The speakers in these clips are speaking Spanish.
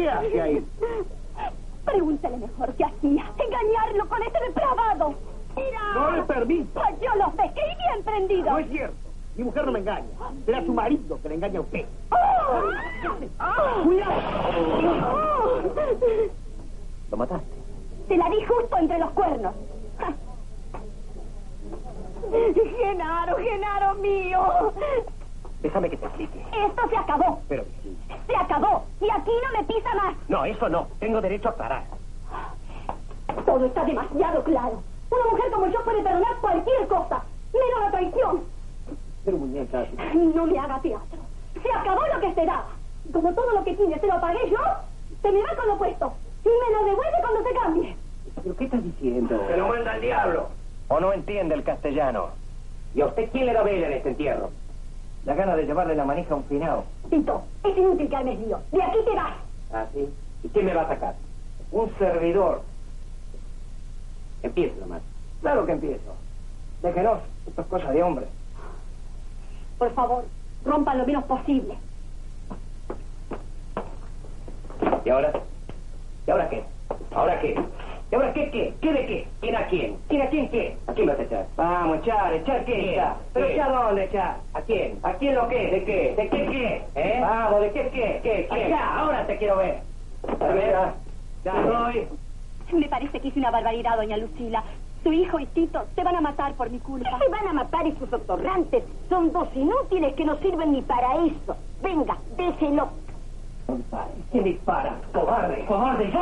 ¿Qué hace ahí? Pregúntale mejor qué hacía. Engañarlo con ese depravado. Mira. No le permito. Pues yo lo pesqué y bien prendido. No es cierto. Mi mujer no me engaña. Será su marido que le engaña a usted. ¡Oh! ¡Cuidado! ¡Oh! ¿Lo mataste? Te la di justo entre los cuernos. Genaro, Genaro mío. Déjame que te explique. Esto se acabó. Pero sí. Se acabó. Y aquí no me pisa más. No, eso no. Tengo derecho a aclarar. Todo está demasiado claro. Una mujer como yo puede perdonar cualquier cosa, menos la traición. Pero muñeca, No me haga teatro. Se acabó lo que se daba. Y Como todo lo que tiene se lo pagué yo, se me va con lo puesto. Y me lo devuelve cuando se cambie. ¿Pero qué estás diciendo? Se lo manda el diablo. ¿O no entiende el castellano? ¿Y a usted quién le da vela en este entierro? La gana de llevarle la manija a un finado. Tito, es inútil que armes lío. De aquí te vas. ¿Ah, sí? ¿Y quién me va a sacar? Un servidor. Empiece nomás. Claro que empiezo. Déjenos. Esto es cosa de hombre. Por favor, rompan lo menos posible. ¿Y ahora? ¿Y ahora qué? ¿Ahora qué? ¿Y ahora qué, qué? ¿Qué de qué? ¿Quién a quién? ¿Quién a quién qué? ¿A quién vas a echar? Vamos, echar, echar qué, ¿Quién? echar. ¿Pero ¿Qué? echar dónde echar? ¿A quién? ¿A quién lo qué? ¿De qué? ¿De qué qué? ¿Eh? Vamos, ¿de qué qué? ¿Qué? ¿Quién? Allá, ahora te quiero ver. A ver, ya voy. Me parece que hice una barbaridad, doña Lucila. Su hijo y Tito se van a matar por mi culpa. Se van a matar esos otorrantes. Son dos inútiles que no sirven ni para eso. Venga, déselo. ¿Quién dispara? ¡Cobarde! ¡Cobarde! ¡Yo!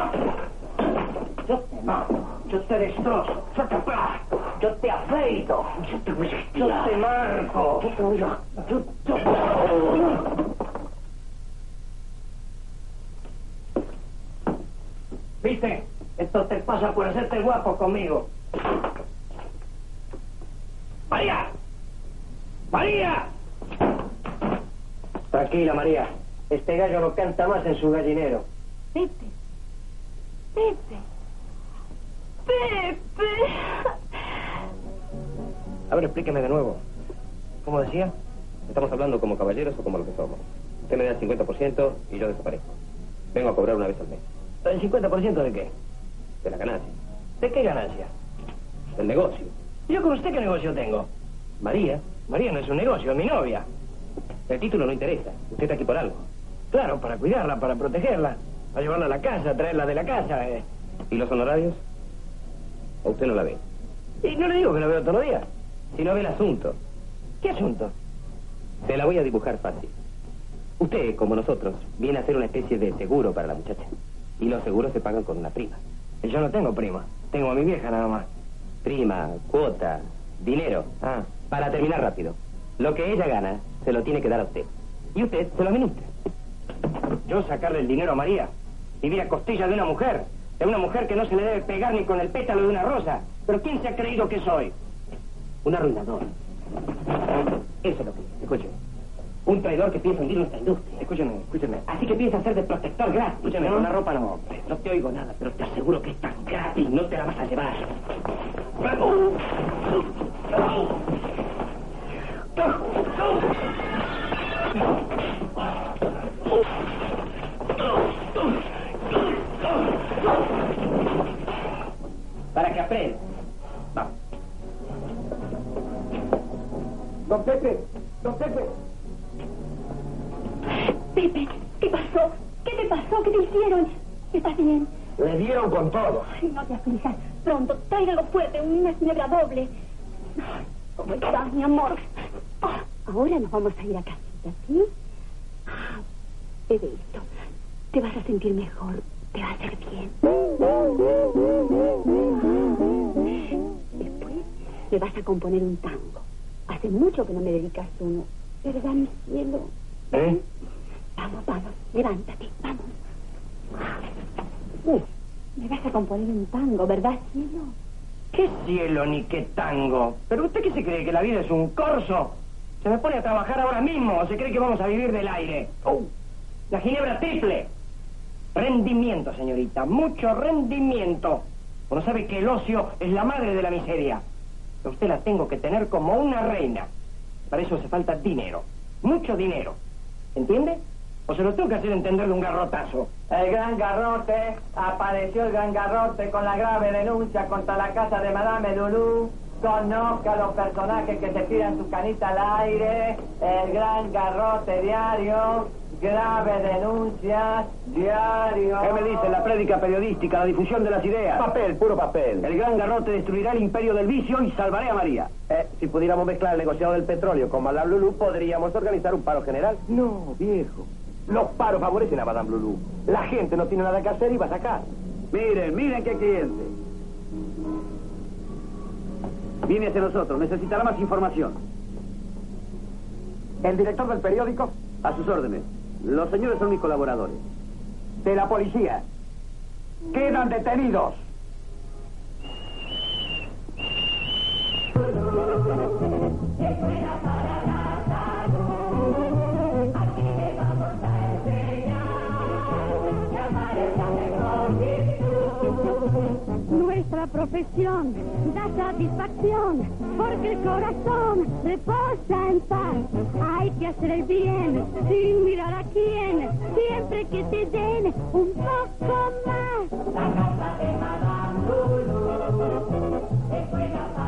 Yo te mato, yo te destrozo, yo te aplasto, yo te afeito, yo te voy a yo te marco, yo te voy a... Yo, yo... ¿Viste? Esto te pasa por hacerte guapo conmigo. ¡María! ¡María! Tranquila, María. Este gallo no canta más en su gallinero. Pepe. Pepe. Pepe. A ver, explíqueme de nuevo. ¿Cómo decía? ¿Estamos hablando como caballeros o como lo que somos? Usted me da el 50% y yo desaparezco. Vengo a cobrar una vez al mes. ¿El 50% de qué? De la ganancia. ¿De qué ganancia? Del negocio. ¿Y yo con usted qué negocio tengo? María. María no es un negocio, es mi novia. El título no interesa. Usted está aquí por algo. Claro, para cuidarla, para protegerla. Para llevarla a la casa, traerla de la casa. eh. ¿Y los honorarios? ¿O usted no la ve? Y no le digo que la veo todos los días. Si no ve el asunto. ¿Qué asunto? Se la voy a dibujar fácil. Usted, como nosotros, viene a hacer una especie de seguro para la muchacha. Y los seguros se pagan con una prima. Y yo no tengo prima. Tengo a mi vieja nada más. Prima, cuota, dinero. Ah, para terminar rápido. Lo que ella gana, se lo tiene que dar a usted. Y usted se lo administra. Yo sacarle el dinero a María. Vivir a costilla de una mujer. De una mujer que no se le debe pegar ni con el pétalo de una rosa. Pero ¿quién se ha creído que soy? Un arruinador. Eso es lo que es. Escúcheme. Un traidor que piensa hundir nuestra industria. Escúcheme, escúcheme. Así que piensa hacer de protector gratis. Escúcheme, con la ropa no, hombre. No te oigo nada, pero te aseguro que es tan gratis. No te la vas a llevar. Para aprenda. Vamos. Don Pepe, don Pepe. Pepe, ¿qué pasó? ¿Qué te pasó? ¿Qué te hicieron? ¿Estás bien? Le dieron con todo. Ay, no te aflijas. Pronto, traiga algo fuerte, una ginebra doble. Ay, ¿Cómo estás, mi amor? Ah, ahora nos vamos a ir a casita, ¿sí? Ah, bebe esto. Te vas a sentir mejor. Te va a hacer bien. Me vas a componer un tango. Hace mucho que no me dedicas uno. ¿Verdad, mi cielo? ¿Eh? Vamos, vamos, levántate, vamos. Me vas a componer un tango, ¿verdad, cielo? ¿Qué cielo ni qué tango? ¿Pero usted qué se cree? ¿Que la vida es un corso? Se me pone a trabajar ahora mismo o se cree que vamos a vivir del aire. ¡Oh! La ginebra triple. Rendimiento, señorita. Mucho rendimiento. Uno sabe que el ocio es la madre de la miseria. Usted la tengo que tener como una reina. Para eso hace falta dinero. Mucho dinero. ¿Entiende? o se lo tengo que hacer entender de un garrotazo. El gran garrote, apareció el gran garrote con la grave denuncia contra la casa de Madame Lulú. Conozca los personajes que se tiran su canita al aire. El gran garrote diario. Grave denuncia diario. ¿Qué me dice la prédica periodística, la difusión de las ideas? Papel, puro papel. El gran garrote destruirá el imperio del vicio y salvaré a María. Eh, si pudiéramos mezclar el negociado del petróleo con Madame Lulú, podríamos organizar un paro general. No, viejo. Los paros favorecen a Madame Lulú. La gente no tiene nada que hacer y va a sacar. Miren, miren qué cliente. Viene hacia nosotros, necesitará más información. El director del periódico, A sus órdenes. Los señores son mis colaboradores. de la policía. Quedan detenidos. Nuestra profesión da satisfacción porque el corazón reposa en paz. Hay que hacer el bien sin mirar a quién, siempre que te den un poco más. Yo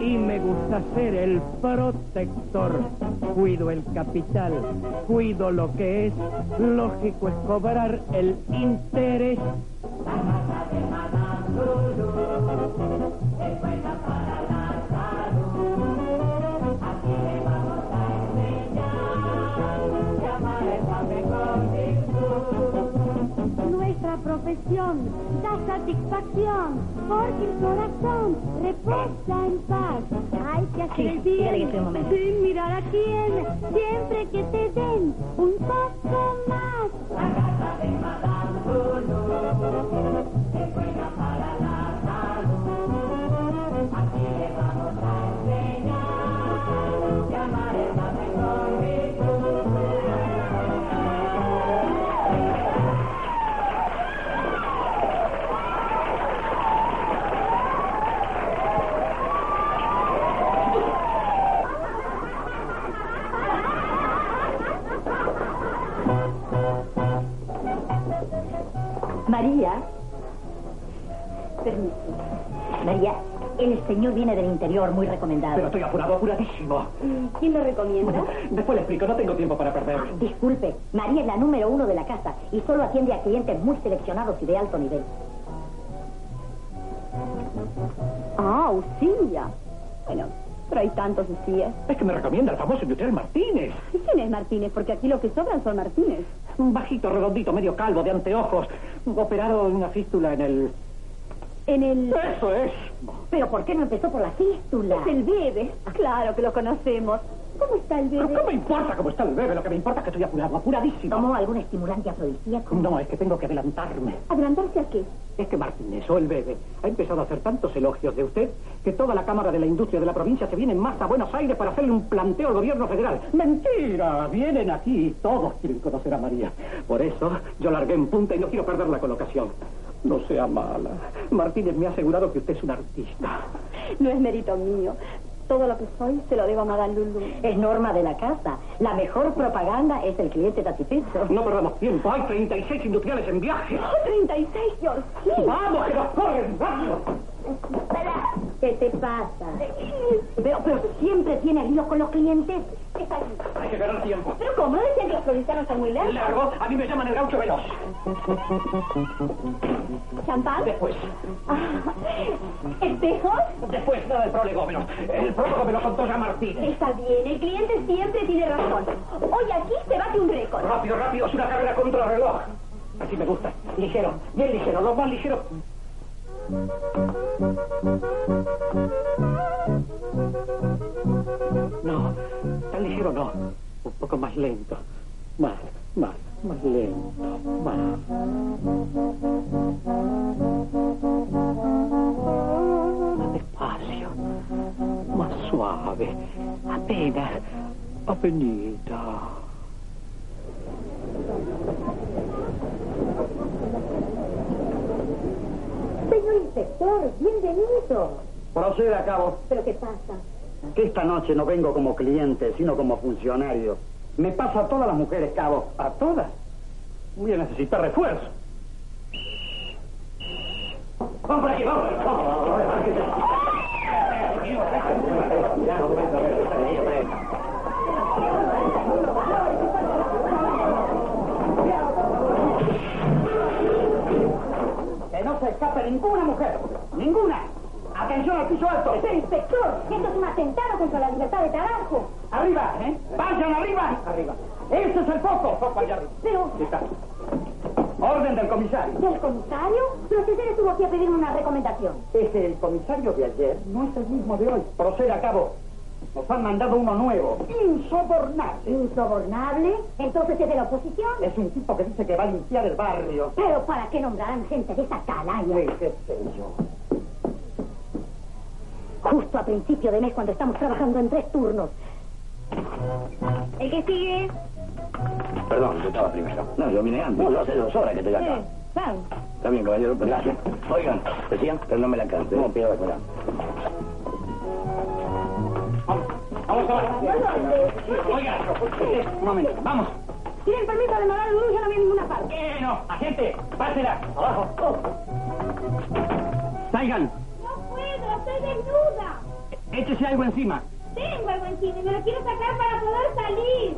y me gusta ser el protector. Cuido el capital, cuido lo que es, lógico es cobrar el interés. Profesión da satisfacción porque el corazón reposa en paz. Hay que hacer Sí, el bien sin mirar a quién, siempre que te den un poco más. María. María, el señor viene del interior, muy recomendado. Pero estoy apurado, apuradísimo. ¿Quién lo recomienda? Después le explico, no tengo tiempo para perder. Disculpe, María es la número uno de la casa y solo atiende a clientes muy seleccionados y de alto nivel. Ah, Auxilia. Bueno, pero hay tantos Auxilias. Es que me recomienda el famoso industrial Martínez. ¿Y quién es Martínez? Porque aquí lo que sobran son Martínez. Un bajito, redondito, medio calvo, de anteojos. Operado en una fístula en el... En el... ¡Eso es! Pero ¿por qué no empezó por la fístula? Es el bebé. Claro que lo conocemos. ¿Cómo está el Pero bebé? ¿Qué me importa cómo está el bebé? Lo que me importa es que estoy apurado, apuradísimo. ¿Tomó algún estimulante afrodisíaco? No, es que tengo que adelantarme. ¿Adelantarse a qué? Es que Martínez o el bebé ha empezado a hacer tantos elogios de usted que toda la Cámara de la Industria de la provincia se viene en masa a Buenos Aires para hacerle un planteo al gobierno federal. ¡Mentira! Vienen aquí y todos quieren conocer a María. Por eso yo largué en punta y no quiero perder la colocación. No sea mala. Martínez me ha asegurado que usted es un artista. No es mérito mío. Todo lo que soy se lo debo a Madame Lulu. Es norma de la casa. La mejor propaganda es el cliente satisfecho. No perdamos tiempo. Hay 36 industriales en viaje. ¡Oh, 36, George! Sí. ¡Vamos, que nos corren! ¡Vamos! ¿Qué te pasa? Pero, pero siempre tienes líos con los clientes. Está bien. Hay que ganar tiempo. ¿Pero cómo? ¿No decían que los provincianos están muy lejos? Largo, a mí me llaman el gaucho veloz. ¿Champán? Después. Ah, ¿Espejos? Después, nada del prolegómeno. El prólogo me lo contó ya Martínez. Está bien, el cliente siempre tiene razón. Hoy aquí se bate un récord. Rápido, rápido, es una carrera contra el reloj. Así me gusta. Ligero, bien ligero, lo más ligero. No, tan ligero no. Un poco más lento. Más, más, más lento. Más. Más despacio. Más suave. Apenas. Apenita. Inspector, bienvenido. Proceda cabo. ¿Pero qué pasa? Que esta noche no vengo como cliente, sino como funcionario. Me pasa a todas las mujeres, cabo. ¿A todas? Voy a necesitar refuerzo. Vamos por aquí, vamos. Que ninguna mujer. Ninguna. Atención al piso alto. Pero inspector, esto es un atentado contra la libertad de trabajo. Arriba, ¿eh? Vayan arriba. Arriba. Ese es el foco. Foco allá arriba. Pero, está. Orden del comisario. ¿del comisario? Usted estuvo aquí a pedirme una recomendación. Es que el comisario de ayer no es el mismo de hoy. Proceda a cabo. Nos han mandado uno nuevo. Insobornable. ¿Insobornable? Entonces es de la oposición. Es un tipo que dice que va a limpiar el barrio. Pero ¿para qué nombrarán gente de esa calaña? Ay, qué sé yo. Justo a principio de mes cuando estamos trabajando en tres turnos. ¿El que sigue? Perdón, yo estaba primero. No, yo vine antes. No, yo hace dos horas que estoy acá. Van. Está bien, caballero, gracias. Oigan, decían, pero no me la cante. No, pido la. Oiga, un momento. Vamos. ¿Tienen permiso de mandar el? Yo no vi en ninguna parte. Eh, no. Agente, pásela. Abajo. Salgan. No puedo, estoy desnuda. Échese algo encima. Tengo algo encima y me lo quiero sacar para poder salir.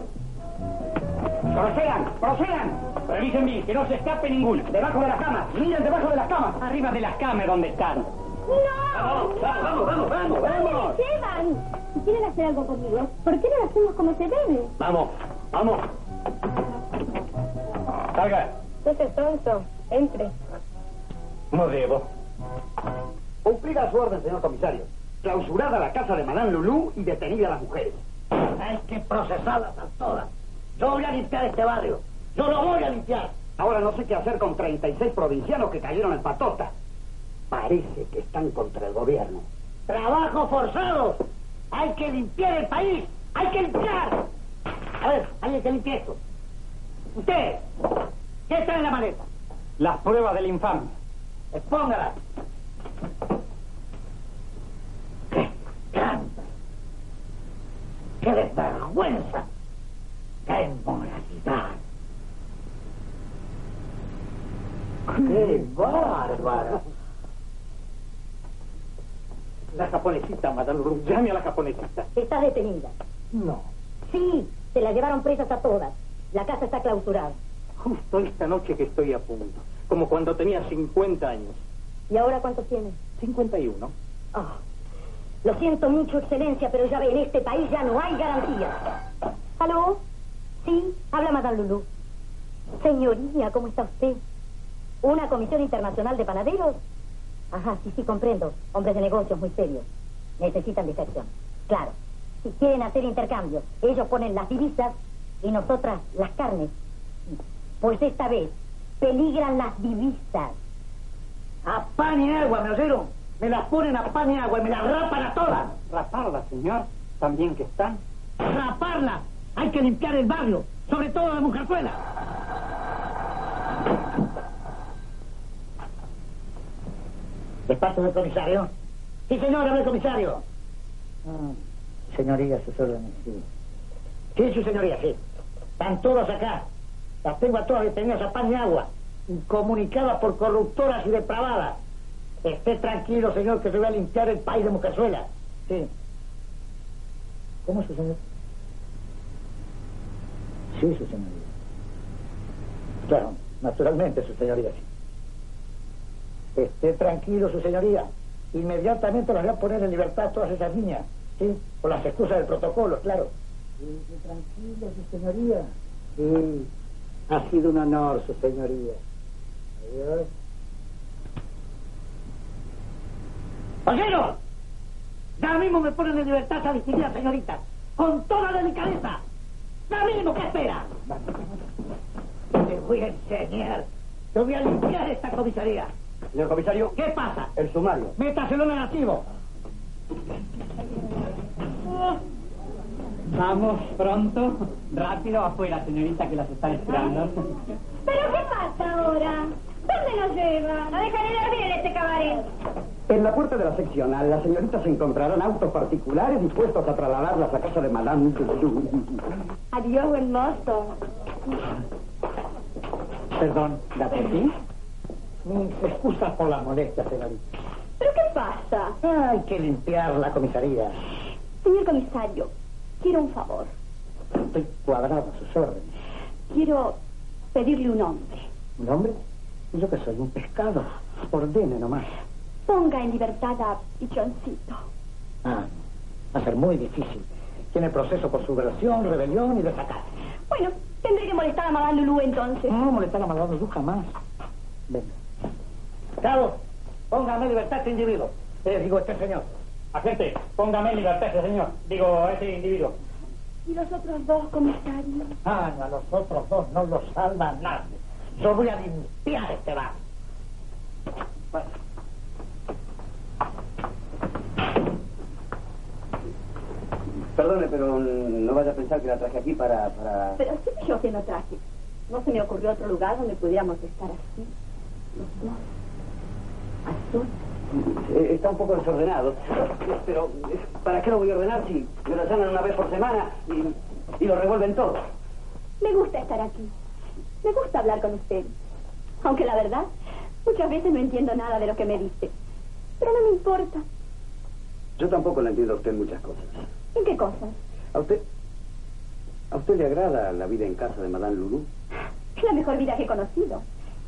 Procedan, procedan. Revisen bien, que no se escape ninguno. Debajo de las camas. Miren debajo de las camas. Arriba de las camas donde están. ¡No! Vamos, vamos, vamos, vamos, quieren hacer algo conmigo, ¿por qué no lo hacemos como se debe? Vamos, vamos. Salga. Seas tonto. Entre. No debo. Cumplida su orden, señor comisario. Clausurada la casa de Madame Lulú y detenida a las mujeres. Hay que procesarlas a todas. Yo voy a limpiar este barrio. Yo lo voy a limpiar. Ahora no sé qué hacer con 36 provincianos que cayeron en patota. Parece que están contra el gobierno. Trabajo forzados. Hay que limpiar el país. Hay que limpiar. A ver, alguien que limpie esto. Usted, ¿qué está en la maleta? Las pruebas del infame. Expóngala. ¡Qué escándalo! ¡Qué desvergüenza! ¡Qué inmoralidad! ¡Qué bárbaro! La japonesita, Madame Lulú. Llame a la japonesita. Está detenida. No. Sí, se la llevaron presas a todas. La casa está clausurada. Justo esta noche que estoy a punto. Como cuando tenía 50 años. ¿Y ahora cuántos tiene? 51. Ah, lo siento mucho, excelencia, pero ya ve, en este país ya no hay garantías. ¿Aló? Sí, habla Madame Lulú. Señoría, ¿cómo está usted? ¿Una comisión internacional de panaderos? Ajá, sí, sí, comprendo. Hombres de negocios muy serios. Necesitan distracción. Claro. Si quieren hacer intercambio, ellos ponen las divisas y nosotras las carnes. Pues esta vez peligran las divisas. A pan y agua, ¿me oyeron? Me las ponen a pan y agua y me las rapan a todas. Raparla, señor. También que están. ¡Raparlas! Hay que limpiar el barrio, sobre todo la mujerzuela. ¿Despacho del comisario? Sí, señor, habla el comisario. señoría, sus órdenes, sí. Sí, su señoría, sí. Están todas acá. Las tengo a todas detenidas a pan y agua. Incomunicadas por corruptoras y depravadas. Esté tranquilo, señor, que se voy a limpiar el país de Mujerzuela. Sí. ¿Cómo, su señor? Sí, su señoría. Claro, naturalmente, su señoría, sí. Esté tranquilo, su señoría. Inmediatamente las voy a poner en libertad a todas esas niñas. Sí, por las excusas del protocolo, claro. Sí, tranquilo, su señoría. Sí, ha sido un honor, su señoría. Adiós. ¡Oyeron! Ya mismo me ponen en libertad a distinguida señorita. Con toda delicadeza. Ya mismo, ¿qué espera? Te voy a enseñar. Te voy a limpiar esta comisaría. Señor comisario, ¿Qué pasa? el sumario. Métaselo en el archivo. Vamos pronto. Rápido afuera, señorita, que las están esperando. ¿Pero qué pasa ahora? ¿Dónde nos lleva? No dejaré de dormir en este cabaret. En la puerta de la seccional, las señoritas encontrarán autos particulares dispuestos a trasladarlas a casa de Madame. Adiós, buen mozo. Perdón, ¿la perdí? Mis excusas por la molestia, señorita. ¿Pero qué pasa? Hay que limpiar la comisaría. Señor comisario, quiero un favor. Estoy cuadrado a sus órdenes. Quiero pedirle un hombre. ¿Un hombre? ¿Y yo que soy? ¿Un pescado? Ordene nomás. Ponga en libertad a Pichoncito. Ah, va a ser muy difícil. Tiene proceso por subversión, rebelión y desacato. Bueno, tendré que molestar a Madame Lulú entonces. No molestar a Madame Luz jamás. Venga. Cabo, póngame en libertad a este individuo. Eh, digo, este señor. Agente, póngame en libertad a ese señor. Digo, a ese individuo. ¿Y los otros dos, comisario? Ah, no, a los otros dos no los salva nadie. Yo voy a limpiar este bar. Perdone, pero no vaya a pensar que la traje aquí para... para... Pero sí yo que no traje. No se me ocurrió otro lugar donde pudiéramos estar así. Los dos. Eh, Está un poco desordenado. Pero, eh, ¿para qué lo voy a ordenar si me lo llaman una vez por semana y, y lo revuelven todo? Me gusta estar aquí. Me gusta hablar con usted. Aunque la verdad, muchas veces no entiendo nada de lo que me dice. Pero no me importa. Yo tampoco le entiendo a usted muchas cosas. ¿En qué cosas? ¿A usted... ¿A usted le agrada la vida en casa de Madame Lulú? Es la mejor vida que he conocido.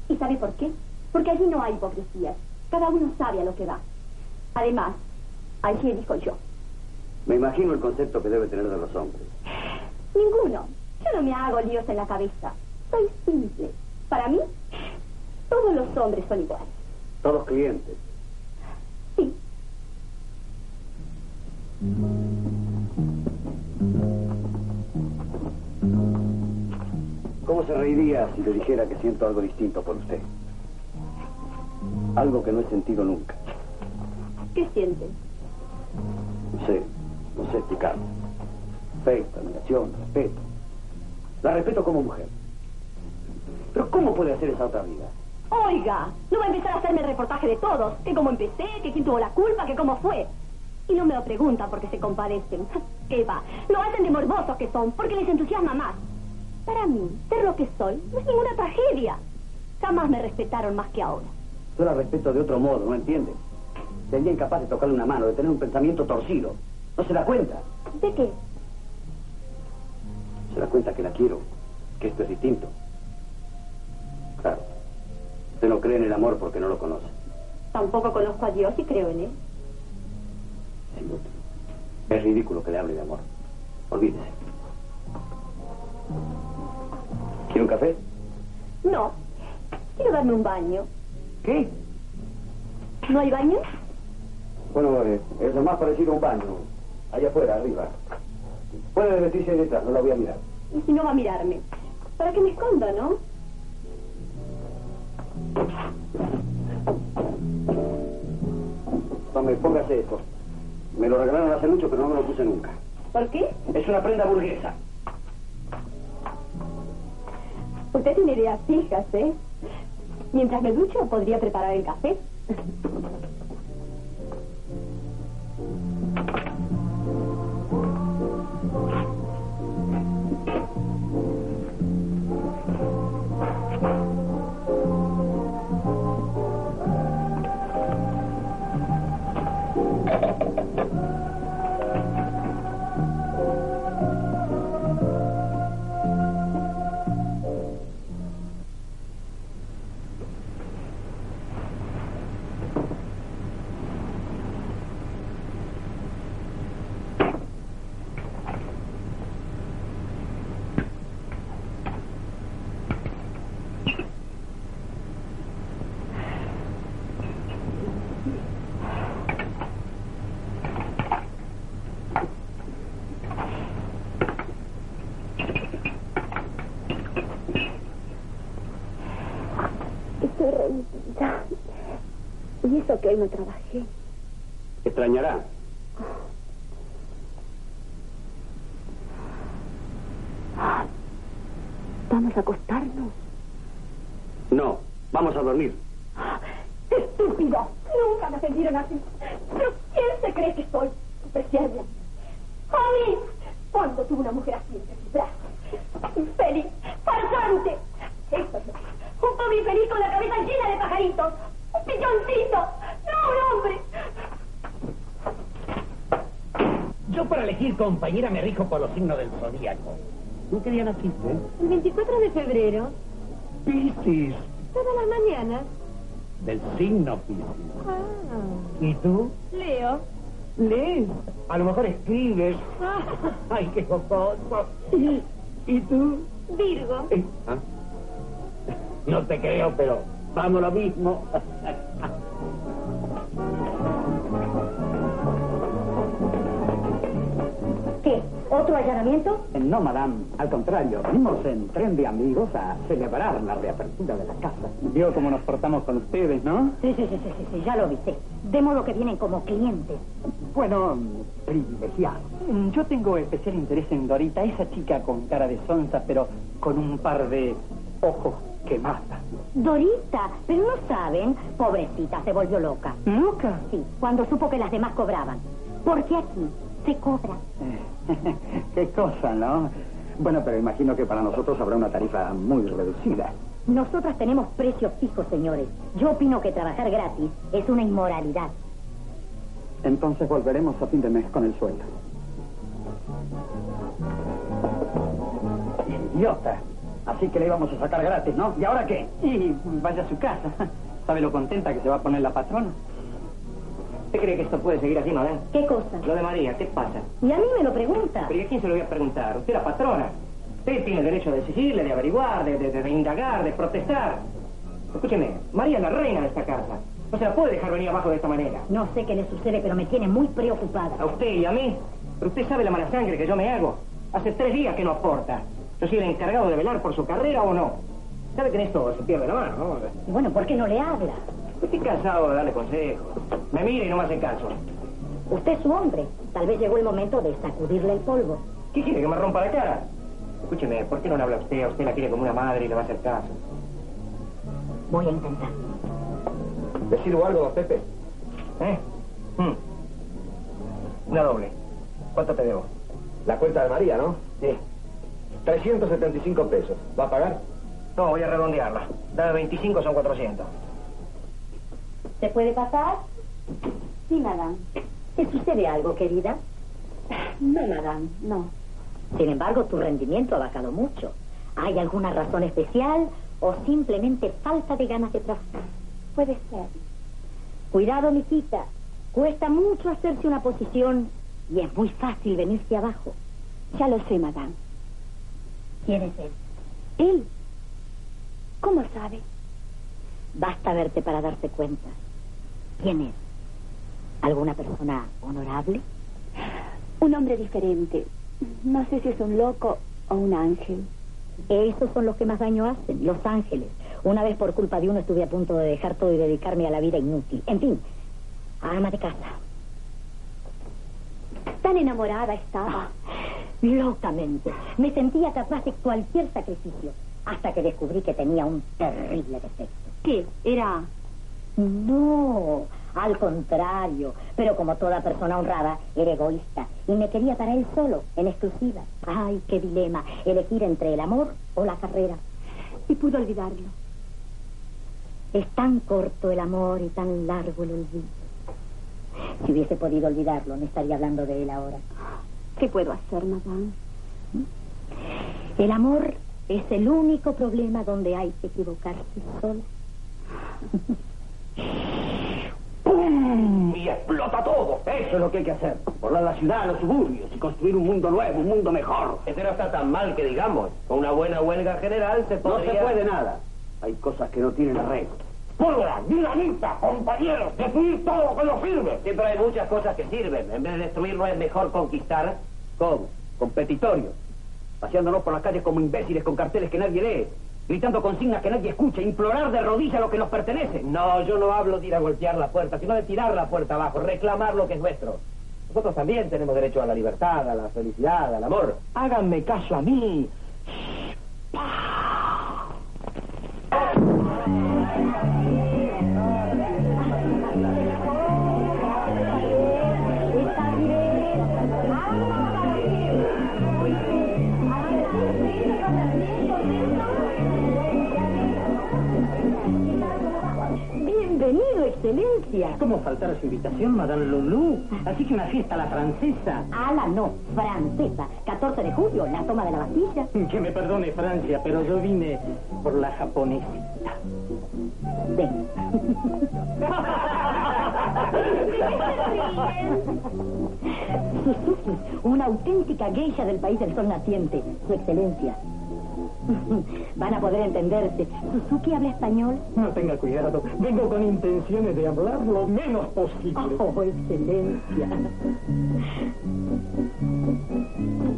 ¿Y sabe por qué? Porque allí no hay hipocresía. Cada uno sabe a lo que va. Además, allí elijo yo. Me imagino el concepto que debe tener de los hombres. Ninguno. Yo no me hago líos en la cabeza. Soy simple. Para mí, todos los hombres son iguales. Todos clientes. Sí. ¿Cómo se reiría si le dijera que siento algo distinto por usted? Algo que no he sentido nunca. ¿Qué sienten? No sé, no sé explicarlo. Afecto, admiración, respeto. La respeto como mujer. Pero ¿cómo puede hacer esa otra vida? Oiga, no va a empezar a hacerme el reportaje de todos. Que cómo empecé, que quién tuvo la culpa, que cómo fue. Y no me lo preguntan porque se compadecen. ¿Qué va? Lo hacen de morbosos que son, porque les entusiasma más. Para mí, ser lo que soy no es ninguna tragedia. Jamás me respetaron más que ahora. Yo la respeto de otro modo, ¿no entiende? Sería incapaz de tocarle una mano, de tener un pensamiento torcido. ¿No se da cuenta? ¿De qué? Se da cuenta que la quiero, que esto es distinto. Claro. Usted no cree en el amor porque no lo conoce. Tampoco conozco a Dios y creo en él. Es inútil. Es ridículo que le hable de amor. Olvídese. ¿Quiere un café? No. Quiero darme un baño. ¿Qué? ¿No hay baño? Bueno, eh, es lo más parecido a un baño. Allá afuera, arriba. Puede vestirse detrás, no la voy a mirar. Y si no va a mirarme. ¿Para qué me escondo, no? Tome, póngase esto. Me lo regalaron hace mucho, pero no me lo puse nunca. ¿Por qué? Es una prenda burguesa. Usted tiene ideas fijas, ¿eh? Mientras me ducho, podría preparar el café. Y eso que hoy no trabajé. Extrañará. Vamos a acostarnos. No, vamos a dormir. ¡Estúpido! Nunca me atendieron así. ¿Pero quién se cree que soy? Despreciarme. ¡A mí! ¿Cuándo tuve una mujer así entre mis brazos? ¡Infeliz! ¡Farsante! Eso es. Un pobre infeliz con la cabeza llena de pajaritos. ¡Un pilloncito! ¡No un hombre! Yo para elegir compañera me rijo por los signos del zodíaco. ¿Tú qué día naciste? El 24 de febrero, Piscis. todas las mañanas. Del signo Piscis. Ah, ¿Y tú? Leo. Lees. A lo mejor escribes. Ay, qué jocoso. ¿Y tú? Virgo. Eh, ¿ah? No te creo, pero vamos lo mismo. ¿Qué? ¿Otro allanamiento? No, madame. Al contrario, venimos en tren de amigos a celebrar la reapertura de la casa. Vio cómo nos portamos con ustedes, ¿no? Sí, sí, sí, sí, sí, sí, ya lo viste. De modo que vienen como clientes. Bueno, privilegiados. Mm, Yo tengo especial interés en Dorita, esa chica con cara de sonza, pero con un par de ojos que matan. Dorita, pero no saben, pobrecita, se volvió loca. ¿Loca? Sí, cuando supo que las demás cobraban. Porque aquí se cobra. Qué cosa, ¿no? Bueno, pero imagino que para nosotros habrá una tarifa muy reducida. Nosotras tenemos precios fijos, señores. Yo opino que trabajar gratis es una inmoralidad. Entonces volveremos a fin de mes con el sueldo. Idiota. Así que le íbamos a sacar gratis, ¿no? ¿Y ahora qué? Y vaya a su casa. ¿Sabe lo contenta que se va a poner la patrona? ¿Usted cree que esto puede seguir así, madame? ¿Qué cosa? Lo de María, ¿qué pasa? Y a mí me lo pregunta. ¿Pero y a quién se lo voy a preguntar? Usted es la patrona. Usted tiene el derecho de decirle, de averiguar, de, de- de indagar, de protestar. Escúcheme, María es la reina de esta casa. No se la puede dejar venir abajo de esta manera. No sé qué le sucede, pero me tiene muy preocupada. A usted y a mí. Pero usted sabe la mala sangre que yo me hago. Hace tres días que no aporta. ¿Yo soy el encargado de velar por su carrera o no? Sabe que en esto se pierde la mano, ¿no? Y bueno, ¿por qué no le habla? Estoy cansado de darle consejos. Me mire y no me hace caso. Usted es su hombre. Tal vez llegó el momento de sacudirle el polvo. ¿Qué quiere, que me rompa la cara? Escúcheme, ¿por qué no le habla a usted? A usted la quiere como una madre y le va a hacer caso. Voy a intentar. ¿Le sirvo algo, don Pepe? ¿Eh? Hmm. Una doble. ¿Cuánto te debo? La cuenta de María, ¿no? Sí. 375 pesos. ¿Va a pagar? No, voy a redondearla. Dame 25, son 400. ¿Se puede pasar? Sí, madame. ¿Te sucede algo, querida? No, madame, no. Sin embargo, tu rendimiento ha bajado mucho. ¿Hay alguna razón especial o simplemente falta de ganas de trabajar? Puede ser. Cuidado, mijita. Cuesta mucho hacerse una posición y es muy fácil venirse abajo. Ya lo sé, madame. ¿Quién es él? ¿Él? ¿Cómo sabe? Basta verte para darte cuenta. ¿Quién es? ¿Alguna persona honorable? Un hombre diferente. No sé si es un loco o un ángel. Esos son los que más daño hacen, los ángeles. Una vez por culpa de uno estuve a punto de dejar todo y dedicarme a la vida inútil. En fin, ama de casa. Tan enamorada estaba. Locamente. Me sentía capaz de cualquier sacrificio. Hasta que descubrí que tenía un terrible defecto. ¿Qué? Era... No, al contrario. Pero como toda persona honrada, era egoísta. Y me quería para él solo, en exclusiva. Ay, qué dilema. Elegir entre el amor o la carrera. Y pudo olvidarlo. Es tan corto el amor y tan largo el olvido. Si hubiese podido olvidarlo, no estaría hablando de él ahora. ¿Qué puedo hacer, madame? El amor es el único problema donde hay que equivocarse sola. ¡Pum! Y explota todo. Eso es lo que hay que hacer. Volar la ciudad, los suburbios y construir un mundo nuevo, un mundo mejor. Este no está tan mal que digamos. Con una buena huelga general se No podría... se puede nada. Hay cosas que no tienen arreglo. ¡Pólvora! ¡Dinamita! ¡Compañeros! ¡Destruir todo lo que no sirve! Siempre hay muchas cosas que sirven. En vez de destruirlo es mejor conquistar. ¿Cómo? Competitorio. Paseándonos por las calles como imbéciles con carteles que nadie lee. gritando consignas que nadie escucha, implorar de rodillas lo que nos pertenece. No, yo no hablo de ir a golpear la puerta, sino de tirar la puerta abajo, reclamar lo que es nuestro. Nosotros también tenemos derecho a la libertad, a la felicidad, al amor. Háganme caso a mí. Bienvenido, excelencia. ¿Cómo faltar a su invitación, Madame Loulou? Así que una fiesta a la francesa. A la no, francesa. 14 de julio, la toma de la Bastilla. Que me perdone Francia, pero yo vine por la japonesita. Ven. Suzuki, una auténtica geisha del país del sol naciente, su excelencia. Van a poder entenderse. ¿Suzuki habla español? No tenga cuidado. Vengo con intenciones de hablar lo menos posible. Oh, excelencia.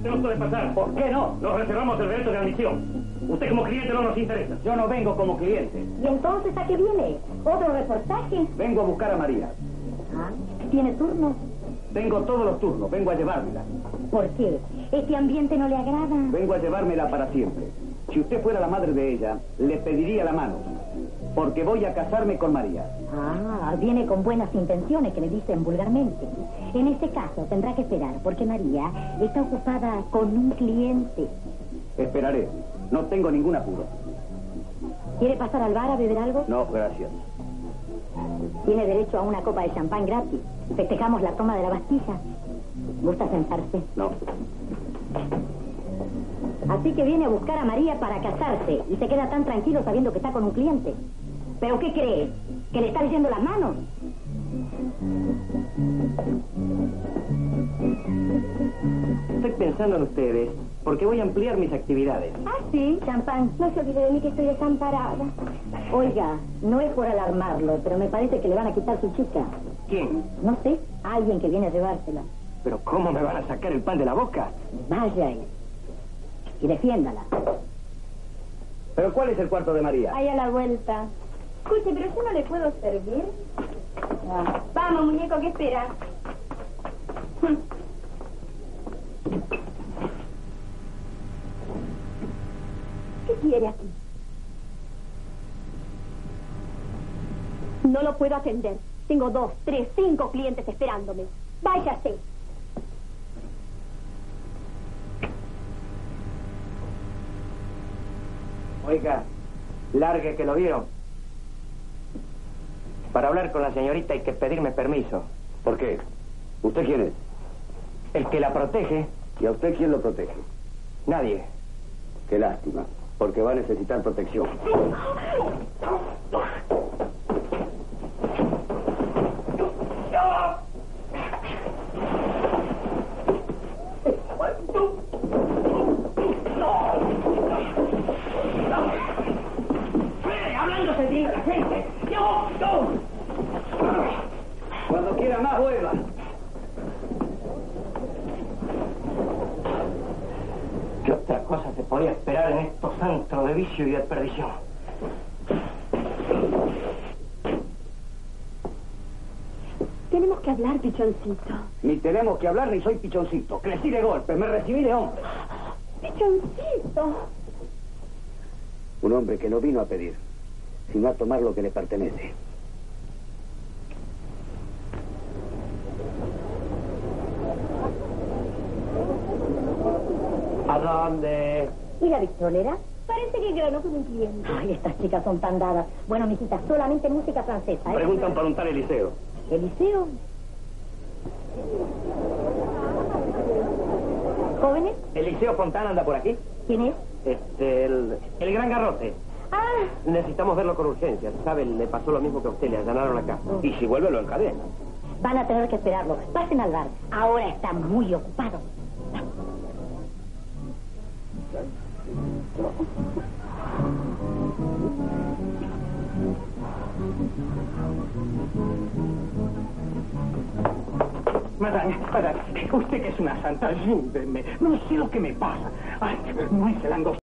No puede pasar. ¿Por qué no? Nos reservamos el derecho de admisión. Usted como cliente no nos interesa. Yo no vengo como cliente. ¿Y entonces a qué viene? ¿Otro reportaje? Vengo a buscar a María. Ah, ¿Tiene turno? Tengo todos los turnos. Vengo a llevármela. ¿Por qué? ¿Este ambiente no le agrada? Vengo a llevármela para siempre. Si usted fuera la madre de ella, le pediría la mano. Porque voy a casarme con María. Ah, viene con buenas intenciones, que le dicen vulgarmente. En este caso tendrá que esperar, porque María está ocupada con un cliente. Esperaré. No tengo ningún apuro. ¿Quiere pasar al bar a beber algo? No, gracias. Tiene derecho a una copa de champán gratis. Festejamos la toma de la Bastilla. ¿Gusta sentarse? No. Así que viene a buscar a María para casarse y se queda tan tranquilo sabiendo que está con un cliente. ¿Pero qué cree? ¿Que le está leyendo las manos? Estoy pensando en ustedes, porque voy a ampliar mis actividades. Ah, sí, champán. No se olvide de mí que estoy desamparada. Oiga, no es por alarmarlo, pero me parece que le van a quitar su chica. ¿Quién? No sé, alguien que viene a llevársela. ¿Pero cómo me van a sacar el pan de la boca? Vaya. Y defiéndala. ¿Pero cuál es el cuarto de María? Ahí a la vuelta. Escuche, pero yo no le puedo servir. Ah, Vamos, muñeco, ¿qué espera? ¿Qué quiere aquí? No lo puedo atender. Tengo dos, tres, cinco clientes esperándome. Váyase. Oiga, largue que lo vieron. Para hablar con la señorita hay que pedirme permiso. ¿Por qué? ¿Usted quién es? El que la protege, ¿Y a usted quién lo protege? nadie. Qué lástima, porque va a necesitar protección. más, vuelva. ¿Qué otra cosa se podía esperar en estos antros de vicio y de perdición? Tenemos que hablar, pichoncito. Ni tenemos que hablar ni soy pichoncito. Crecí de golpe, me recibí de hombre. Pichoncito. Un hombre que no vino a pedir, sino a tomar lo que le pertenece. Dónde? ¿Y la victolera? Parece que ganó con un cliente. Ay, estas chicas son tan dadas. Bueno, mijita, solamente música francesa, ¿eh? Preguntan por un tal Eliseo. ¿Eliseo? ¿Jóvenes? ¿Eliseo Fontana anda por aquí? ¿Quién es? Este, el, el gran garrote. Ah, Necesitamos verlo con urgencia. ¿Sabe? Le pasó lo mismo que a usted, le allanaron acá. Y si vuelve, lo encadena. van a tener que esperarlo. Pasen al bar. Ahora está muy ocupado. Madame, madame, usted que es una santa, ayúdeme. No sé lo que me pasa. Ay, no es el angostura.